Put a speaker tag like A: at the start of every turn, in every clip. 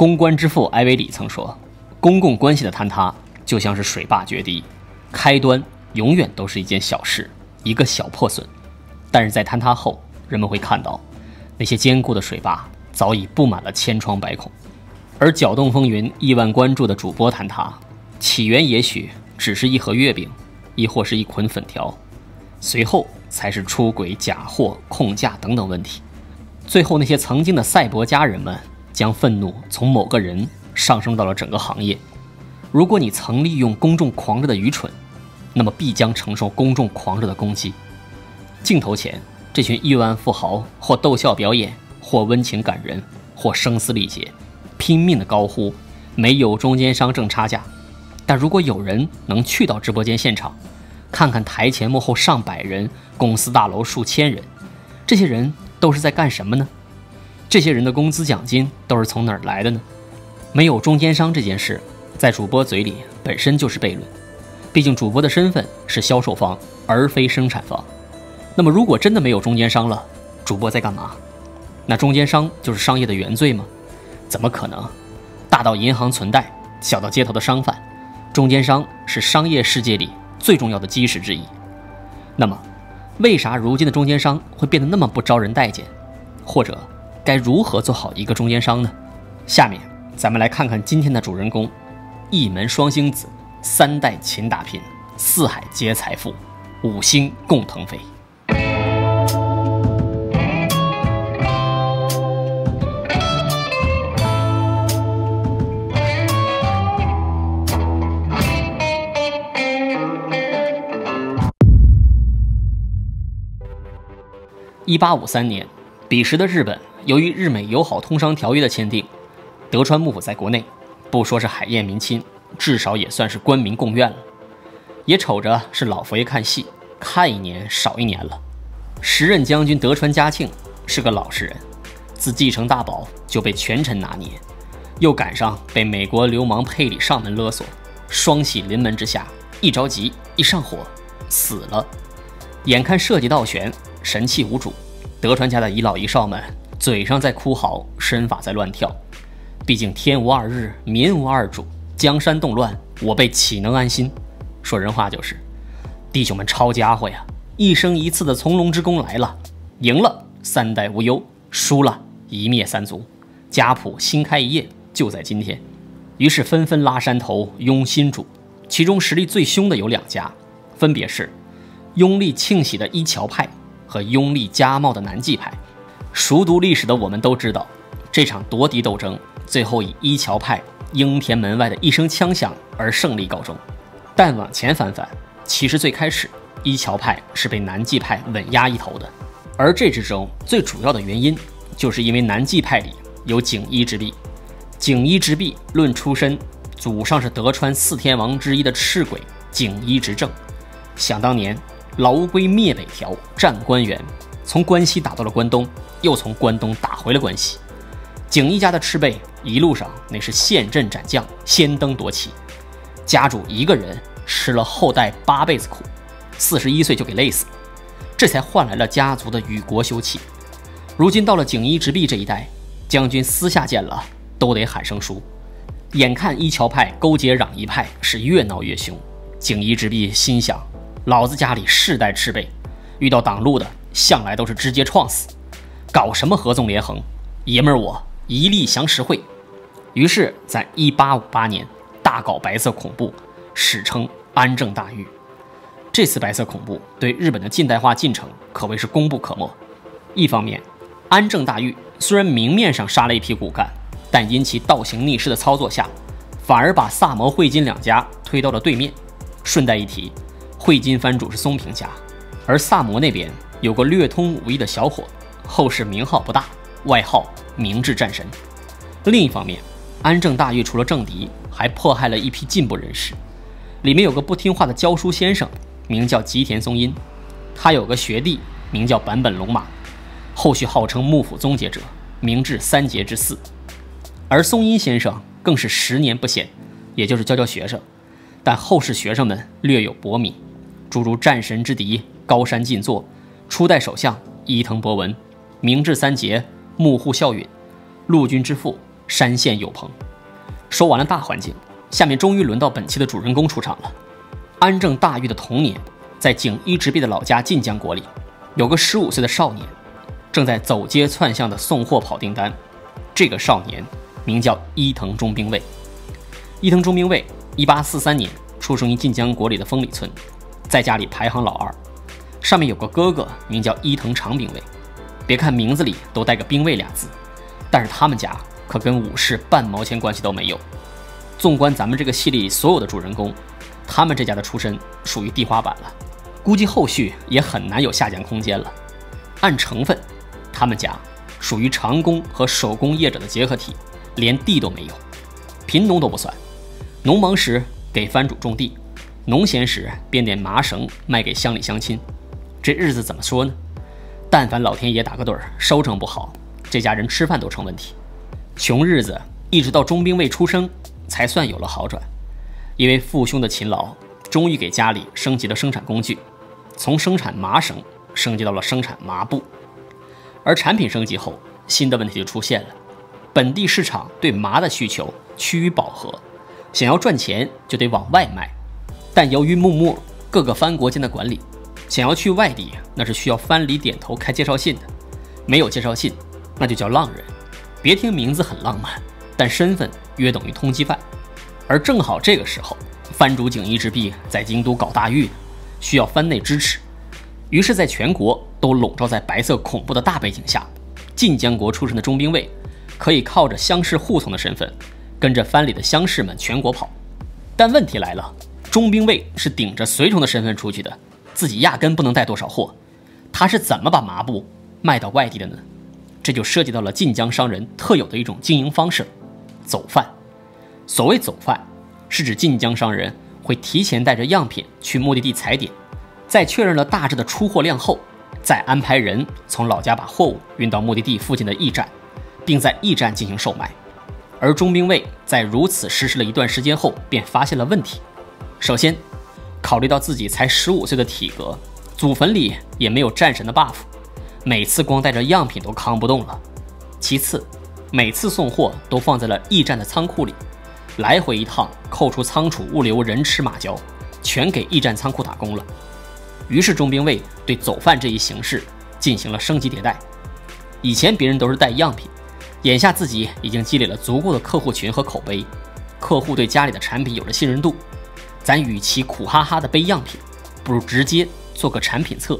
A: 公关之父埃维里曾说：“公共关系的坍塌就像是水坝决堤，开端永远都是一件小事，一个小破损，但是在坍塌后，人们会看到那些坚固的水坝早已布满了千疮百孔。而搅动风云、亿万关注的主播坍塌，起源也许只是一盒月饼，亦或是一捆粉条，随后才是出轨、假货、控价等等问题。最后，那些曾经的赛博家人们。”将愤怒从某个人上升到了整个行业。如果你曾利用公众狂热的愚蠢，那么必将承受公众狂热的攻击。镜头前，这群亿万富豪或逗笑表演，或温情感人，或声嘶力竭，拼命的高呼“没有中间商挣差价”。但如果有人能去到直播间现场，看看台前幕后上百人，公司大楼数千人，这些人都是在干什么呢？这些人的工资奖金都是从哪儿来的呢？没有中间商这件事，在主播嘴里本身就是悖论。毕竟主播的身份是销售方，而非生产方。那么，如果真的没有中间商了，主播在干嘛？那中间商就是商业的原罪吗？怎么可能？大到银行存贷，小到街头的商贩，中间商是商业世界里最重要的基石之一。那么，为啥如今的中间商会变得那么不招人待见？或者？该如何做好一个中间商呢？下面咱们来看看今天的主人公：一门双星子，三代勤打拼，四海皆财富，五星共腾飞。一八五三年，彼时的日本。由于日美友好通商条约的签订，德川幕府在国内不说是海晏民亲，至少也算是官民共怨了。也瞅着是老佛爷看戏，看一年少一年了。时任将军德川家庆是个老实人，自继承大宝就被权臣拿捏，又赶上被美国流氓佩里上门勒索，双喜临门之下，一着急一上火，死了。眼看社稷倒悬，神器无主，德川家的遗老遗少们。嘴上在哭嚎，身法在乱跳。毕竟天无二日，民无二主，江山动乱，我辈岂能安心？说人话就是，弟兄们抄家伙呀！一生一次的从龙之功来了，赢了三代无忧，输了一灭三族，家谱新开一页，就在今天。于是纷纷拉山头拥新主，其中实力最凶的有两家，分别是拥立庆喜的一桥派和拥立家茂的南纪派。熟读历史的我们都知道，这场夺嫡斗争最后以一桥派应天门外的一声枪响而胜利告终。但往前翻翻，其实最开始一桥派是被南纪派稳压一头的，而这之中最主要的原因，就是因为南纪派里有景一之弊。景一之弊论出身，祖上是德川四天王之一的赤鬼景一执政。想当年，老乌龟灭北条，战关原。从关西打到了关东，又从关东打回了关西。景一家的赤辈一路上那是陷阵斩将，先登夺旗。家主一个人吃了后代八辈子苦，四十一岁就给累死了，这才换来了家族的与国休戚。如今到了景一直弼这一代，将军私下见了都得喊声叔。眼看一桥派勾结攘夷派是越闹越凶，景一直弼心想：老子家里世代赤背，遇到挡路的。向来都是直接撞死，搞什么合纵连横？爷们儿我一力降十会。于是，在一八五八年大搞白色恐怖，史称安政大狱。这次白色恐怖对日本的近代化进程可谓是功不可没。一方面，安政大狱虽然明面上杀了一批骨干，但因其倒行逆施的操作下，反而把萨摩、汇金两家推到了对面。顺带一提，汇金藩主是松平家，而萨摩那边。有个略通武艺的小伙，后世名号不大，外号明治战神。另一方面，安政大狱除了政敌，还迫害了一批进步人士。里面有个不听话的教书先生，名叫吉田松阴，他有个学弟名叫坂本龙马，后续号称幕府终结者，明治三杰之四。而松阴先生更是十年不闲，也就是教教学生，但后世学生们略有薄名，诸如战神之敌高山进作。初代首相伊藤博文，明治三杰幕户孝允，陆军之父山县有朋。说完了大环境，下面终于轮到本期的主人公出场了。安政大狱的童年，在锦衣直弼的老家晋江国里，有个十五岁的少年，正在走街串巷的送货跑订单。这个少年名叫伊藤忠兵卫。伊藤忠兵卫，一八四三年出生于晋江国里的丰里村，在家里排行老二。上面有个哥哥，名叫伊藤长兵卫。别看名字里都带个“兵卫”俩字，但是他们家可跟武士半毛钱关系都没有。纵观咱们这个系列所有的主人公，他们这家的出身属于地花板了，估计后续也很难有下降空间了。按成分，他们家属于长工和手工业者的结合体，连地都没有，贫农都不算。农忙时给藩主种地，农闲时编点麻绳卖给乡里乡亲。这日子怎么说呢？但凡老天爷打个盹儿，收成不好，这家人吃饭都成问题。穷日子一直到中兵卫出生，才算有了好转。因为父兄的勤劳，终于给家里升级了生产工具，从生产麻绳升级到了生产麻布。而产品升级后，新的问题就出现了：本地市场对麻的需求趋于饱和，想要赚钱就得往外卖。但由于木末各个藩国间的管理。想要去外地，那是需要藩里点头开介绍信的。没有介绍信，那就叫浪人。别听名字很浪漫，但身份约等于通缉犯。而正好这个时候，藩主景衣之弊在京都搞大狱，需要藩内支持。于是，在全国都笼罩在白色恐怖的大背景下，晋江国出身的中兵卫可以靠着乡士护从的身份，跟着藩里的乡士们全国跑。但问题来了，中兵卫是顶着随从的身份出去的。自己压根不能带多少货，他是怎么把麻布卖到外地的呢？这就涉及到了晋江商人特有的一种经营方式——走贩。所谓走贩，是指晋江商人会提前带着样品去目的地踩点，在确认了大致的出货量后，再安排人从老家把货物运到目的地附近的驿站，并在驿站进行售卖。而中兵卫在如此实施了一段时间后，便发现了问题。首先，考虑到自己才十五岁的体格，祖坟里也没有战神的 buff，每次光带着样品都扛不动了。其次，每次送货都放在了驿站的仓库里，来回一趟扣除仓储物流人吃马嚼，全给驿站仓库打工了。于是中兵卫对走贩这一形式进行了升级迭代。以前别人都是带样品，眼下自己已经积累了足够的客户群和口碑，客户对家里的产品有了信任度。咱与其苦哈哈的背样品，不如直接做个产品册。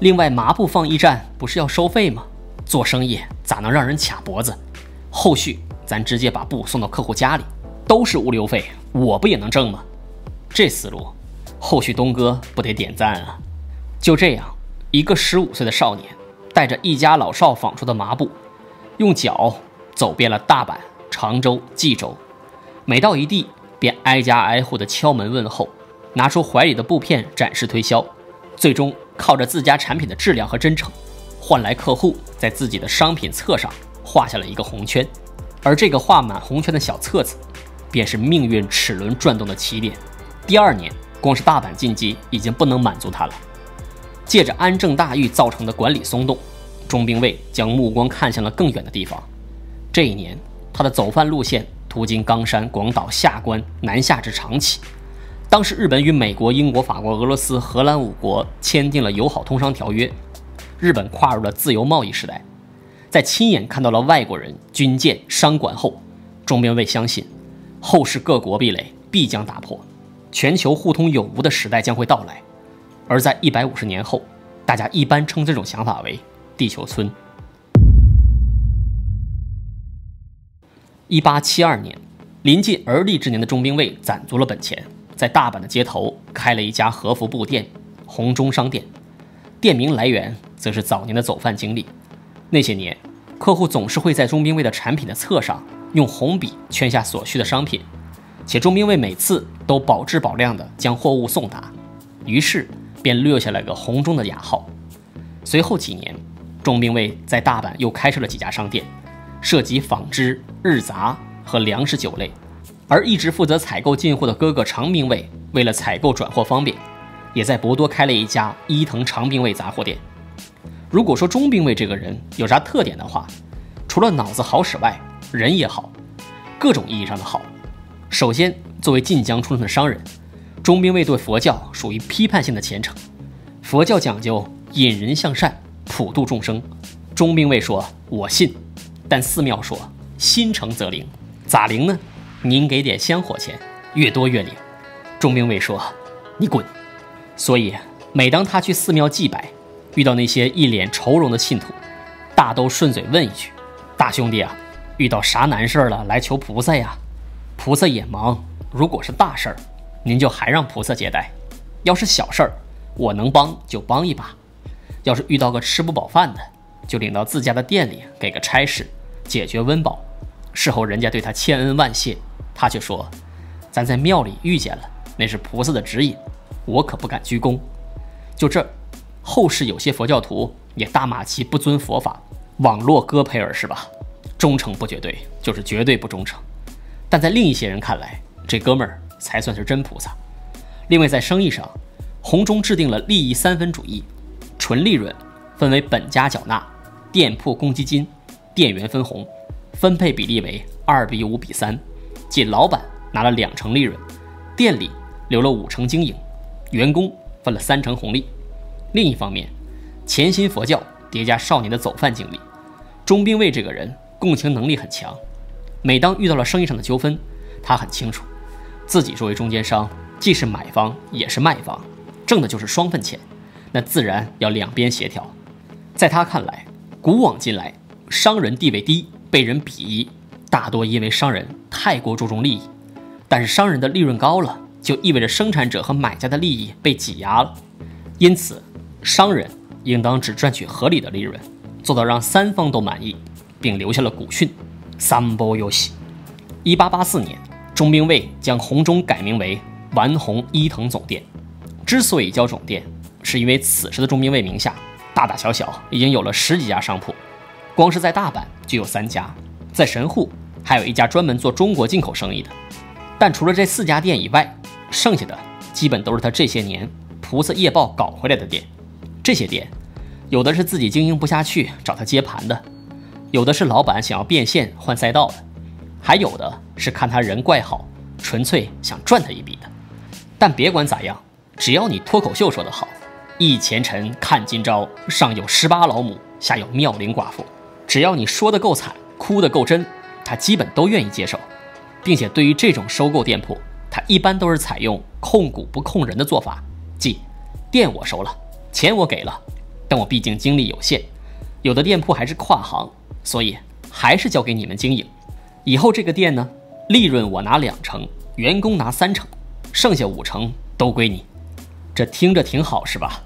A: 另外，麻布放驿站不是要收费吗？做生意咋能让人卡脖子？后续咱直接把布送到客户家里，都是物流费，我不也能挣吗？这思路，后续东哥不得点赞啊！就这样，一个十五岁的少年，带着一家老少纺出的麻布，用脚走遍了大阪、常州、冀州，每到一地。便挨家挨户的敲门问候，拿出怀里的布片展示推销，最终靠着自家产品的质量和真诚，换来客户在自己的商品册上画下了一个红圈，而这个画满红圈的小册子，便是命运齿轮转动的起点。第二年，光是大阪进击已经不能满足他了，借着安政大狱造成的管理松动，中兵卫将目光看向了更远的地方。这一年，他的走贩路线。途经冈山、广岛、下关，南下至长崎。当时日本与美国、英国、法国、俄罗斯、荷兰五国签订了友好通商条约，日本跨入了自由贸易时代。在亲眼看到了外国人军舰、商馆后，中边卫相信，后世各国壁垒必将打破，全球互通有无的时代将会到来。而在一百五十年后，大家一般称这种想法为“地球村”。一八七二年，临近而立之年的中兵卫攒足了本钱，在大阪的街头开了一家和服布店——红中商店。店名来源则是早年的走贩经历。那些年，客户总是会在中兵卫的产品的册上用红笔圈下所需的商品，且中兵卫每次都保质保量地将货物送达，于是便留下了个红中的雅号。随后几年，中兵卫在大阪又开设了几家商店。涉及纺织、日杂和粮食酒类，而一直负责采购进货的哥哥长兵卫，为了采购转货方便，也在博多开了一家伊藤长兵卫杂货店。如果说中兵卫这个人有啥特点的话，除了脑子好使外，人也好，各种意义上的好。首先，作为晋江出生的商人，中兵卫对佛教属于批判性的虔诚。佛教讲究引人向善，普度众生。中兵卫说：“我信。”但寺庙说：“心诚则灵。”咋灵呢？您给点香火钱，越多越灵。钟兵卫说：“你滚。”所以，每当他去寺庙祭拜，遇到那些一脸愁容的信徒，大都顺嘴问一句：“大兄弟啊，遇到啥难事了？来求菩萨呀？”菩萨也忙。如果是大事儿，您就还让菩萨接待；要是小事儿，我能帮就帮一把。要是遇到个吃不饱饭的，就领到自家的店里给个差事，解决温饱。事后人家对他千恩万谢，他却说：“咱在庙里遇见了，那是菩萨的指引。”我可不敢鞠躬。就这，后世有些佛教徒也大骂其不尊佛法，网络戈培尔是吧？忠诚不绝对，就是绝对不忠诚。但在另一些人看来，这哥们儿才算是真菩萨。另外，在生意上，红中制定了利益三分主义，纯利润分为本家缴纳、店铺公积金、店员分红，分配比例为二比五比三，即老板拿了两成利润，店里留了五成经营。员工分了三成红利。另一方面，潜心佛教叠加少年的走饭经历，钟兵卫这个人共情能力很强。每当遇到了生意上的纠纷，他很清楚，自己作为中间商，既是买方也是卖方，挣的就是双份钱，那自然要两边协调。在他看来，古往今来，商人地位低，被人鄙夷，大多因为商人太过注重利益。但是商人的利润高了。就意味着生产者和买家的利益被挤压了，因此，商人应当只赚取合理的利润，做到让三方都满意，并留下了古训：“三波游戏。”一八八四年，中兵卫将红中改名为丸红伊藤总店。之所以叫总店，是因为此时的中兵卫名下大大小小已经有了十几家商铺，光是在大阪就有三家，在神户还有一家专门做中国进口生意的。但除了这四家店以外，剩下的基本都是他这些年菩萨夜报搞回来的店。这些店，有的是自己经营不下去找他接盘的，有的是老板想要变现换赛道的，还有的是看他人怪好，纯粹想赚他一笔的。但别管咋样，只要你脱口秀说得好，一前尘看今朝，上有十八老母，下有妙龄寡妇，只要你说的够惨，哭的够真，他基本都愿意接受。并且对于这种收购店铺，他一般都是采用控股不控人的做法，即店我收了，钱我给了，但我毕竟精力有限，有的店铺还是跨行，所以还是交给你们经营。以后这个店呢，利润我拿两成，员工拿三成，剩下五成都归你。这听着挺好是吧？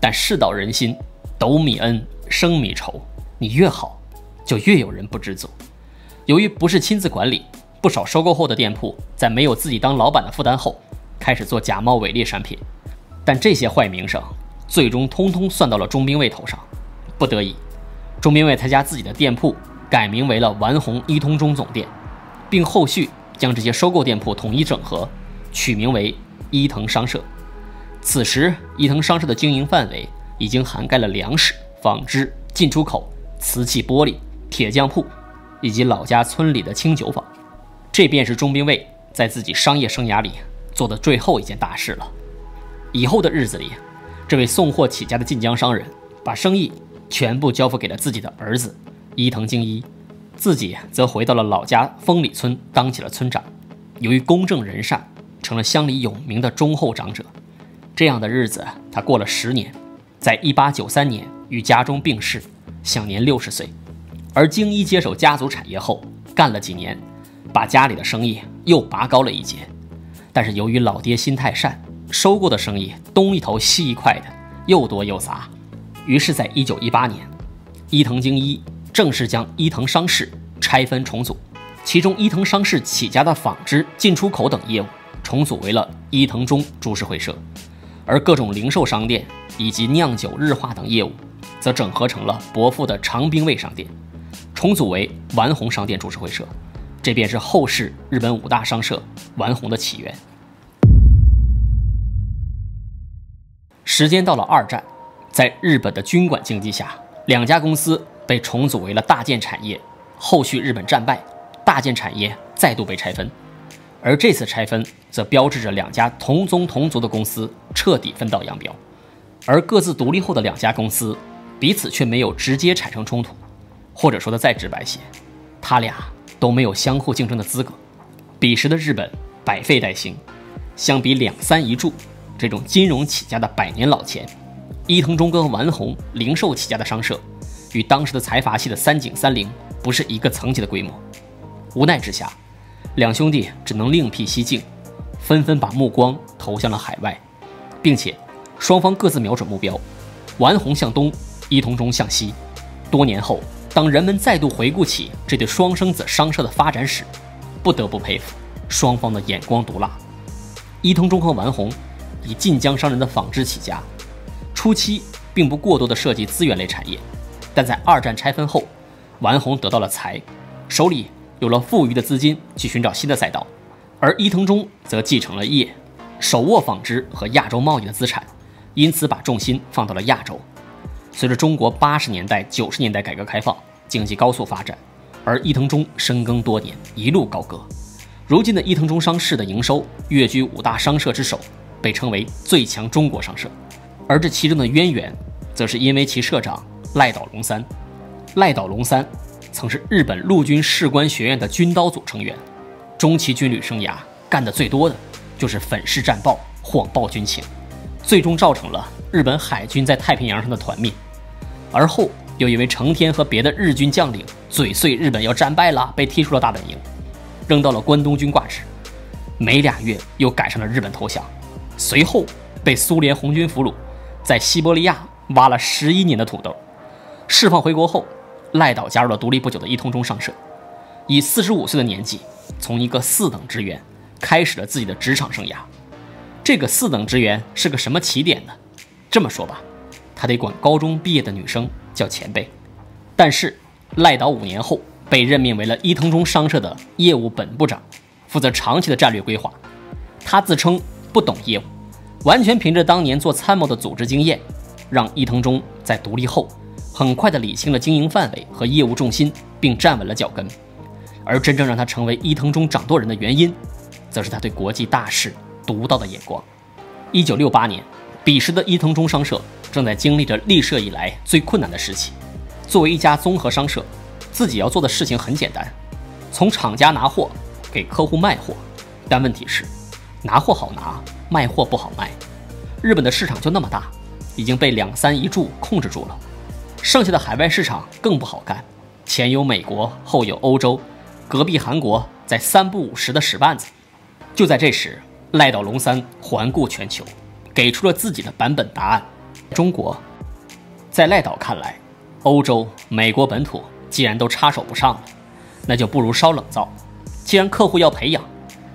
A: 但世道人心，斗米恩，升米仇，你越好，就越有人不知足。由于不是亲自管理。不少收购后的店铺，在没有自己当老板的负担后，开始做假冒伪劣产品，但这些坏名声最终通通算到了钟兵卫头上。不得已，钟兵卫他家自己的店铺改名为了丸红伊通中总店，并后续将这些收购店铺统一整合，取名为伊藤商社。此时，伊藤商社的经营范围已经涵盖了粮食、纺织、进出口、瓷器、玻璃、铁匠铺，以及老家村里的清酒坊。这便是钟兵卫在自己商业生涯里做的最后一件大事了。以后的日子里，这位送货起家的晋江商人把生意全部交付给了自己的儿子伊藤敬一，自己则回到了老家丰里村当起了村长。由于公正仁善，成了乡里有名的忠厚长者。这样的日子他过了十年，在1893年与家中病逝，享年六十岁。而京一接手家族产业后，干了几年。把家里的生意又拔高了一截，但是由于老爹心太善，收购的生意东一头西一块的，又多又杂。于是，在一九一八年，伊藤精一正式将伊藤商事拆分重组，其中伊藤商事起家的纺织、进出口等业务重组为了伊藤忠株式会社，而各种零售商店以及酿酒、日化等业务，则整合成了伯父的长兵卫商店，重组为丸红商店株式会社。这便是后世日本五大商社丸红的起源。时间到了二战，在日本的军管经济下，两家公司被重组为了大建产业。后续日本战败，大建产业再度被拆分，而这次拆分则标志着两家同宗同族的公司彻底分道扬镳，而各自独立后的两家公司彼此却没有直接产生冲突，或者说的再直白些，他俩都没有相互竞争的资格。彼时的日本百废待兴，相比两三一柱这种金融起家的百年老钱，伊藤忠哥和丸红零售起家的商社。与当时的财阀系的三井三菱不是一个层级的规模，无奈之下，两兄弟只能另辟蹊径，纷纷把目光投向了海外，并且双方各自瞄准目标，丸红向东，伊藤忠向西。多年后，当人们再度回顾起这对双生子商社的发展史，不得不佩服双方的眼光毒辣。伊藤忠和丸红以晋江商人的纺织起家，初期并不过多的涉及资源类产业。但在二战拆分后，丸红得到了财，手里有了富余的资金去寻找新的赛道，而伊藤忠则继承了业，手握纺织和亚洲贸易的资产，因此把重心放到了亚洲。随着中国八十年代、九十年代改革开放，经济高速发展，而伊藤忠深耕多年，一路高歌。如今的伊藤忠商事的营收跃居五大商社之首，被称为最强中国商社。而这其中的渊源，则是因为其社长。赖岛龙三，赖岛龙三曾是日本陆军士官学院的军刀组成员，中期军旅生涯干得最多的就是粉饰战报、谎报军情，最终造成了日本海军在太平洋上的团灭。而后又因为成天和别的日军将领嘴碎日本要战败了，被踢出了大本营，扔到了关东军挂职，没俩月又赶上了日本投降，随后被苏联红军俘虏，在西伯利亚挖了十一年的土豆。释放回国后，赖岛加入了独立不久的伊通中上社，以四十五岁的年纪，从一个四等职员开始了自己的职场生涯。这个四等职员是个什么起点呢？这么说吧，他得管高中毕业的女生叫前辈。但是赖岛五年后被任命为了伊藤忠商社的业务本部长，负责长期的战略规划。他自称不懂业务，完全凭着当年做参谋的组织经验，让伊藤忠在独立后。很快地理清了经营范围和业务重心，并站稳了脚跟。而真正让他成为伊藤忠掌舵人的原因，则是他对国际大事独到的眼光。一九六八年，彼时的伊藤忠商社正在经历着立社以来最困难的时期。作为一家综合商社，自己要做的事情很简单：从厂家拿货，给客户卖货。但问题是，拿货好拿，卖货不好卖。日本的市场就那么大，已经被两三一柱控制住了。剩下的海外市场更不好干，前有美国，后有欧洲，隔壁韩国在三不五时的使绊子。就在这时，赖岛龙三环顾全球，给出了自己的版本答案：中国。在赖岛看来，欧洲、美国本土既然都插手不上了，那就不如烧冷灶。既然客户要培养，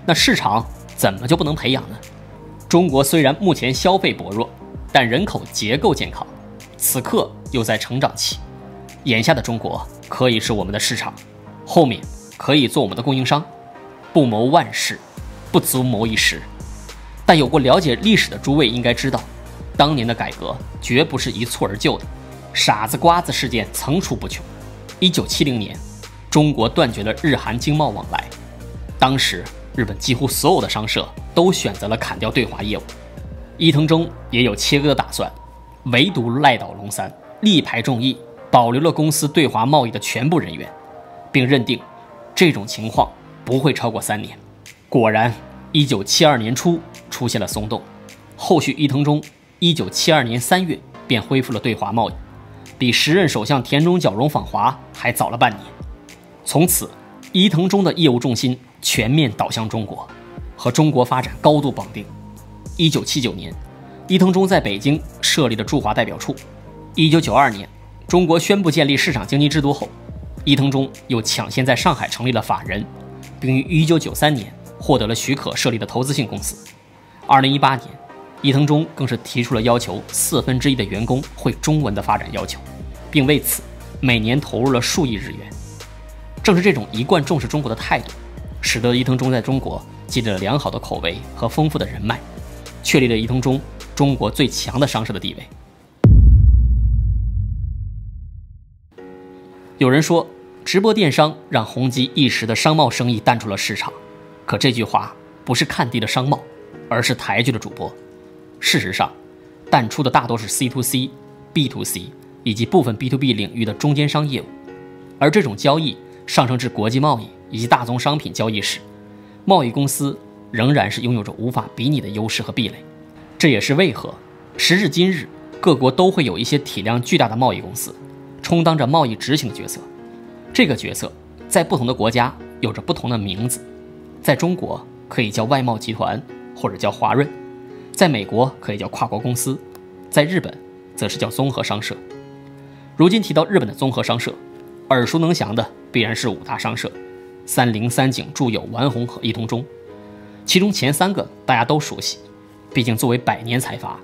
A: 那市场怎么就不能培养呢？中国虽然目前消费薄弱，但人口结构健康。此刻又在成长期，眼下的中国可以是我们的市场，后面可以做我们的供应商。不谋万事，不足谋一时。但有过了解历史的诸位应该知道，当年的改革绝不是一蹴而就的，傻子瓜子事件层出不穷。一九七零年，中国断绝了日韩经贸往来，当时日本几乎所有的商社都选择了砍掉对华业务，伊藤忠也有切割的打算。唯独赖岛龙三力排众议，保留了公司对华贸易的全部人员，并认定这种情况不会超过三年。果然，一九七二年初出现了松动，后续伊藤忠一九七二年三月便恢复了对华贸易，比时任首相田中角荣访华还早了半年。从此，伊藤忠的业务重心全面倒向中国，和中国发展高度绑定。一九七九年。伊藤忠在北京设立了驻华代表处。一九九二年，中国宣布建立市场经济制度后，伊藤忠又抢先在上海成立了法人，并于一九九三年获得了许可设立的投资性公司。二零一八年，伊藤忠更是提出了要求四分之一的员工会中文的发展要求，并为此每年投入了数亿日元。正是这种一贯重视中国的态度，使得伊藤忠在中国积累了良好的口碑和丰富的人脉，确立了伊藤忠。中国最强的商社的地位。有人说，直播电商让宏基一时的商贸生意淡出了市场。可这句话不是看低了商贸，而是抬举了主播。事实上，淡出的大多是 C to C、B to C 以及部分 B to B 领域的中间商业务。而这种交易上升至国际贸易以及大宗商品交易时，贸易公司仍然是拥有着无法比拟的优势和壁垒。这也是为何时至今日，各国都会有一些体量巨大的贸易公司，充当着贸易执行的角色。这个角色在不同的国家有着不同的名字，在中国可以叫外贸集团或者叫华润，在美国可以叫跨国公司，在日本则是叫综合商社。如今提到日本的综合商社，耳熟能详的必然是五大商社：三菱、三井、住友、丸红和伊藤忠。其中前三个大家都熟悉，毕竟作为百年财阀，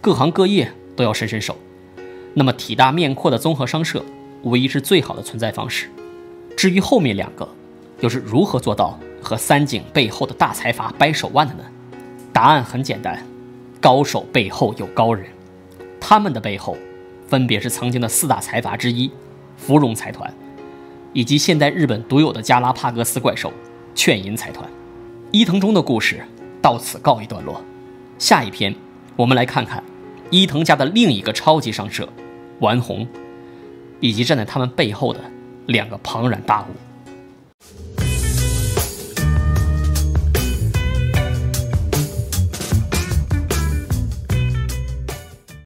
A: 各行各业都要伸伸手。那么体大面阔的综合商社。无疑是最好的存在方式。至于后面两个，又是如何做到和三井背后的大财阀掰手腕的呢？答案很简单：高手背后有高人。他们的背后，分别是曾经的四大财阀之一芙蓉财团，以及现代日本独有的加拉帕戈斯怪兽劝银财团。伊藤忠的故事到此告一段落。下一篇，我们来看看伊藤家的另一个超级商社丸红。以及站在他们背后的两个庞然大物。